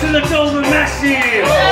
to the Golden Massive!